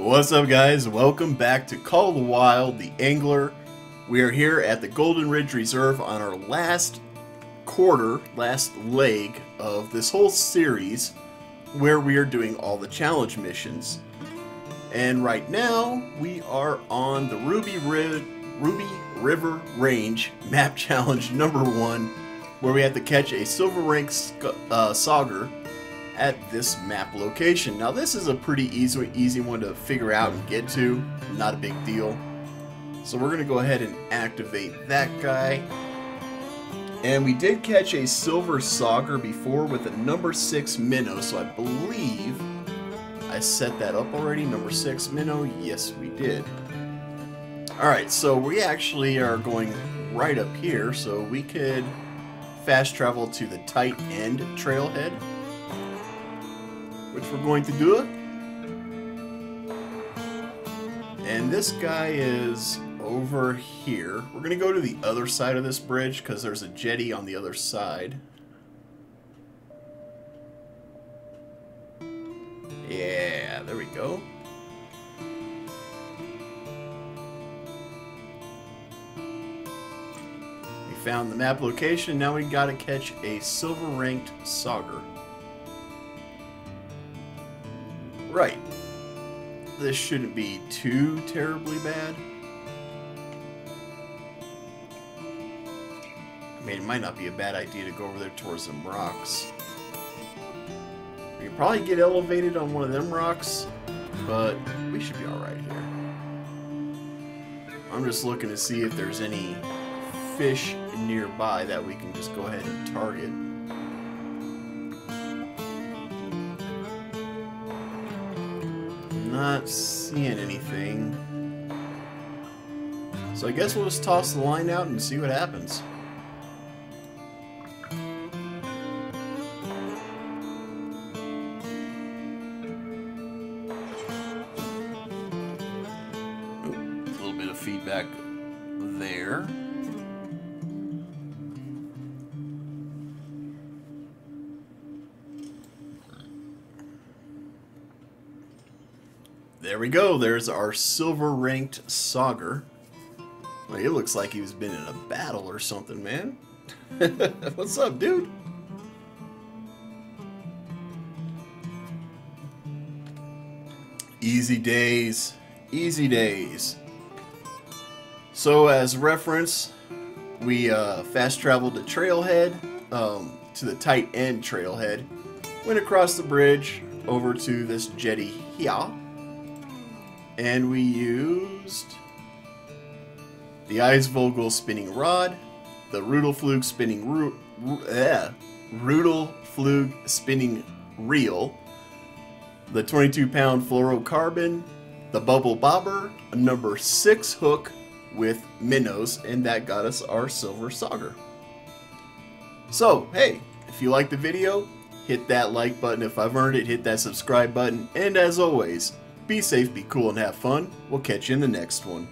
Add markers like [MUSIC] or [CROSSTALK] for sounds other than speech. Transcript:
What's up guys? Welcome back to Call of the Wild, the Angler. We are here at the Golden Ridge Reserve on our last quarter, last leg of this whole series where we are doing all the challenge missions. And right now, we are on the Ruby, Ri Ruby River Range map [LAUGHS] challenge number one, where we have to catch a silver rank uh, sauger at this map location. Now this is a pretty easy, easy one to figure out and get to, not a big deal. So we're going to go ahead and activate that guy. And we did catch a silver sauger before with a number 6 minnow, so I believe I set that up already. Number 6 minnow, yes we did. Alright, so we actually are going right up here, so we could fast travel to the tight end trailhead which we're going to do. And this guy is over here. We're going to go to the other side of this bridge because there's a jetty on the other side. Yeah, there we go. We found the map location. Now we got to catch a silver ranked sauger. Right. This shouldn't be too terribly bad. I mean, it might not be a bad idea to go over there towards some rocks. We can probably get elevated on one of them rocks, but we should be alright here. I'm just looking to see if there's any fish nearby that we can just go ahead and target. Not seeing anything. So I guess we'll just toss the line out and see what happens. a little bit of feedback there. There we go. There's our silver ranked Sauger. Well, it looks like he's been in a battle or something, man. [LAUGHS] What's up, dude? Easy days. Easy days. So, as reference, we uh, fast traveled to Trailhead, um, to the tight end Trailhead, went across the bridge over to this jetty here and we used the Eisvogel spinning rod, the Rudelflug spinning ru eh, Rudelflug spinning reel, the 22 pound fluorocarbon, the bubble bobber, a number 6 hook with minnows, and that got us our silver sauger. So, hey, if you like the video, hit that like button. If I've earned it, hit that subscribe button. And as always, be safe, be cool, and have fun. We'll catch you in the next one.